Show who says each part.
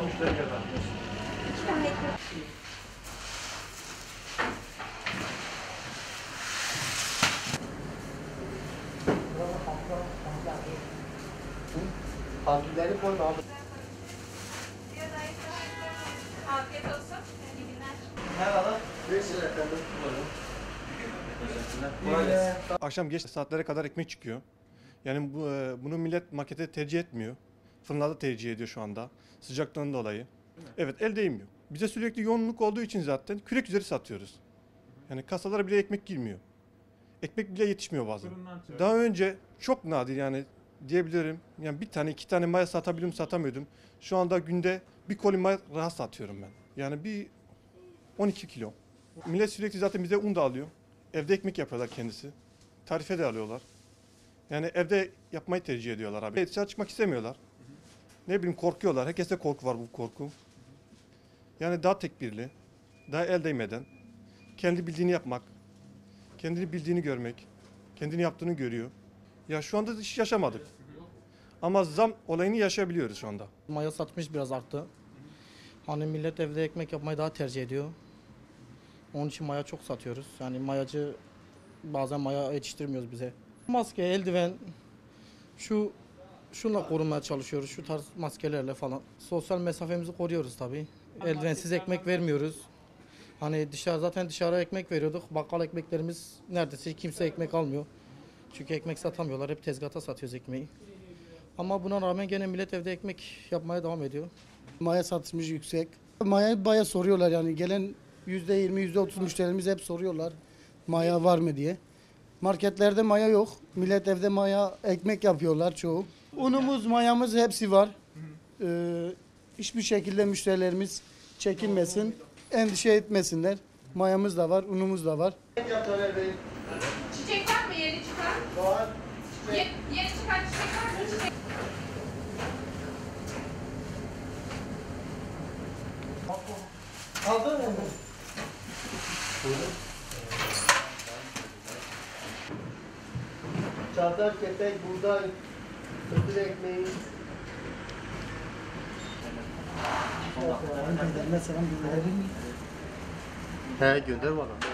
Speaker 1: Tam müşteri geldi.
Speaker 2: İki tane.
Speaker 3: Hangileri koyma abi.
Speaker 2: Afiyet olsun. İyi günler.
Speaker 3: Merhaba. 5 lira efendim. Buyurun.
Speaker 1: Akşam geç saatlere kadar ekmek çıkıyor. Yani bu, e, bunu millet markete tercih etmiyor. Fırınlarda tercih ediyor şu anda. Sıcaklığından dolayı. Evet el değmiyor. Bize sürekli yoğunluk olduğu için zaten kürek üzeri satıyoruz. Yani kasalara bile ekmek girmiyor. Ekmek bile yetişmiyor bazen. Daha önce çok nadir yani diyebilirim. Yani bir tane iki tane maya satabiliyorum satamıyordum. Şu anda günde bir koli maya rahat satıyorum ben. Yani bir 12 kilo. Millet sürekli zaten bize un da alıyor. Evde ekmek yapıyorlar kendisi. Tarife de alıyorlar. Yani evde yapmayı tercih ediyorlar abi. Dışarı çıkmak istemiyorlar. Ne bileyim korkuyorlar. Herkeste korku var bu korku. Yani daha tekbirli, daha el değmeden, kendi bildiğini yapmak, kendini bildiğini görmek, kendini yaptığını görüyor. Ya şu anda hiç yaşamadık. Ama zam olayını yaşayabiliyoruz şu anda.
Speaker 4: Maya satmış biraz arttı. Hani millet evde ekmek yapmayı daha tercih ediyor. Onun için maya çok satıyoruz. Yani mayacı bazen maya yetiştirmiyoruz bize. Maske, eldiven, şu şunla korunmaya çalışıyoruz. Şu tarz maskelerle falan. Sosyal mesafemizi koruyoruz tabii. Eldivensiz ekmek vermiyoruz. Hani dışarı zaten dışarı ekmek veriyorduk. Bakkal ekmeklerimiz neredeyse kimse ekmek almıyor. Çünkü ekmek satamıyorlar. Hep tezgahta satıyoruz ekmeği. Ama buna rağmen gene millet evde ekmek yapmaya devam ediyor.
Speaker 5: Maya satışımız yüksek. Maya'yı baya soruyorlar yani gelen %20, %30 müşterimiz hep soruyorlar maya var mı diye. Marketlerde maya yok. Millet evde maya ekmek yapıyorlar çoğu. Unumuz, mayamız hepsi var. Ee, hiçbir şekilde müşterilerimiz çekinmesin, endişe etmesinler. Mayamız da var, unumuz da var.
Speaker 2: Çiçek var mı? Yeni çıkan?
Speaker 5: Var.
Speaker 2: Ye- yeni çıkan çiçek var mı? Çiçek.
Speaker 5: Aldın mı?
Speaker 3: Çavdar, kepek, buğday, ötür ekmeği. He gönder bana.